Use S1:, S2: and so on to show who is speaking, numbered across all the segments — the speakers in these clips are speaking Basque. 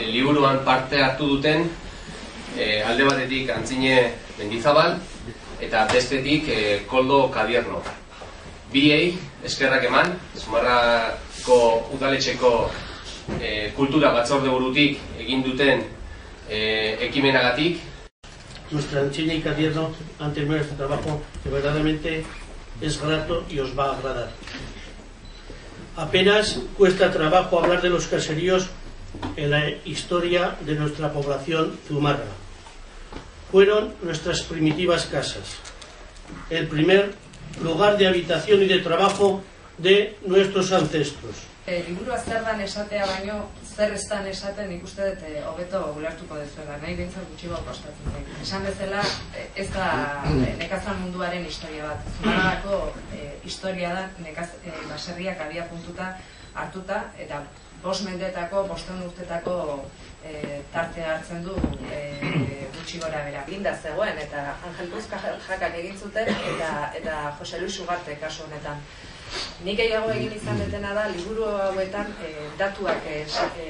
S1: e, liburuan parte hartu duten e, alde batetik antzine mendizabal eta bestetik e, koldo kadierno. Biei eskerrak eman, Zumarrako udaletxeko e, kultura batzorde burutik egin duten e, ekimenagatik.
S2: Nuestra antzine cadierno han terminado este trabajo que verdaderamente es grato y os va a agradar. Apenas cuesta trabajo hablar de los caseríos en la historia de nuestra población zumarra. Fueron nuestras primitivas casas, el primer lugar de habitación y de trabajo de nuestros ancestros.
S3: E, liburua zer dan esatea baino, zer ez dan esaten ikuste dut eh, hobeto gulartuko dezuela, nahi bintzat gutxi bau kostatzen zait. Esan bezala, eh, ez da eh, nekazan munduaren historia bat. Zumarrako eh, historia da nekaz, eh, baserriak abia puntuta hartuta, eta bost mendetako, bosten urtetako e, tartea hartzen du e, gutxi gora bera. Linda zegoen, eta Angel Buzka jakak egin zuten, eta, eta Jose Luis Ugarte kasu honetan. Nik gehiago egin izan detena da, liburu hauetan e, datuak e,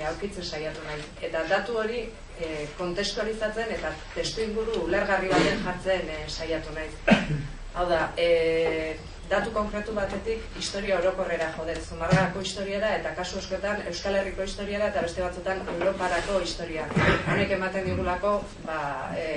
S3: aurkitzen saiatu nahi. Eta datu hori e, kontestualizatzen eta testu inguru ulergarri baten jartzen e, saiatu nahi. Hau da, e, datu konkretu batetik historia orokorrera jode, Zumarragako historia da eta kasu askotan Euskal Herriko historia da eta beste batzutan Europarako historia. Honek ematen digulako, ba, e,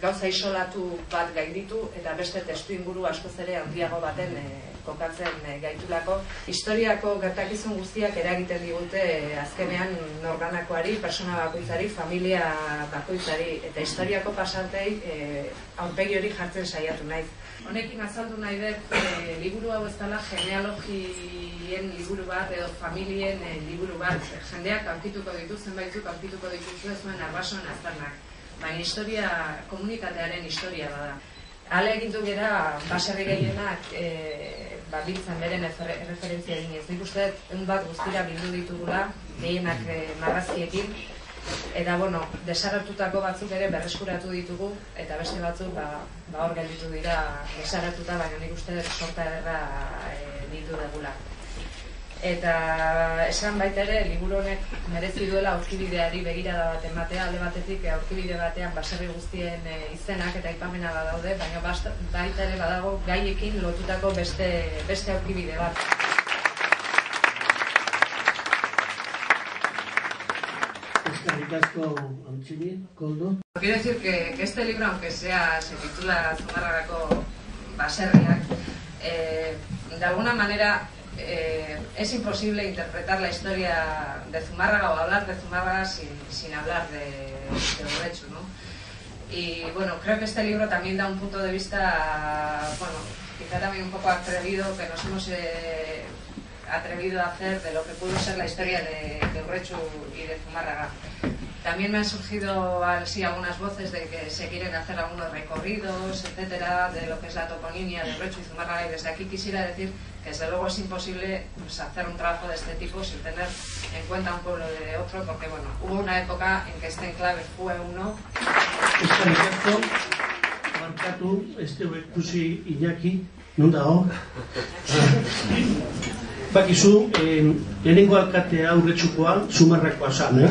S3: gauza isolatu bat gainditu eta beste testu inguru askoz ere handiago baten e, kokatzen e, gaitulako. Historiako gertakizun guztiak eragiten digute e, azkenean norganakoari, persona bakoitzari, familia bakoitzari eta historiako pasantei e, aurpegi hori jartzen saiatu naiz. Honekin azaldu nahi dut e, liburu hau ez dela genealogien liburu bat edo familien e, liburu bat. Jendeak aurkituko ditu, zenbaitzuk aurkituko dituzu ez zuen arbasoen aztarnak. Baina historia, komunitatearen historia bada. Ale egin du gera, baserri gehienak e, ba, biltzen beren efer, referentzia egin ez. Nik uste, egun bat guztira bildu ditugula, gehienak e, marrazkiekin, Eta, bueno, desarartutako batzuk ere berreskuratu ditugu, eta beste batzuk, ba, ba hor gelditu dira desaratuta, baina nik uste sorta erra e, ditu degula. Eta esan baita ere, liburu honek merezi duela aurkibideari begirada bat ematea, alde batetik aurkibide batean baserri guztien e, izenak eta ipamena daude, baina baita ere badago gaiekin lotutako beste, beste aurkibide bat.
S2: Quiero
S3: decir que, que, este libro, aunque sea se titula Zumarragako Baserriak, eh, de alguna manera eh, es imposible interpretar la historia de Zumárraga o hablar de Zumárraga sin, hablar de, de ¿no? Y bueno, creo que este libro también da un punto de vista, bueno, quizá también un poco atrevido, que nos hemos eh, atrevido a hacer de lo que pudo ser la historia de, de y de Zumárraga. También me han surgido así algunas voces de que se quieren hacer algunos recorridos, etcétera, de lo que es la toponimia de Urrechu y Zumárraga y desde aquí quisiera decir que desde luego es imposible pues, hacer un trabajo de este tipo sin tener en cuenta un pueblo de otro, porque bueno, hubo una época en que este enclave fue uno.
S2: este Iñaki, non dago? Bakizu, eh, lehenengo alkatea aurretxukoa, sumarrakoa zan, eh?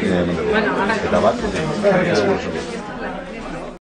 S4: Bueno, ahora...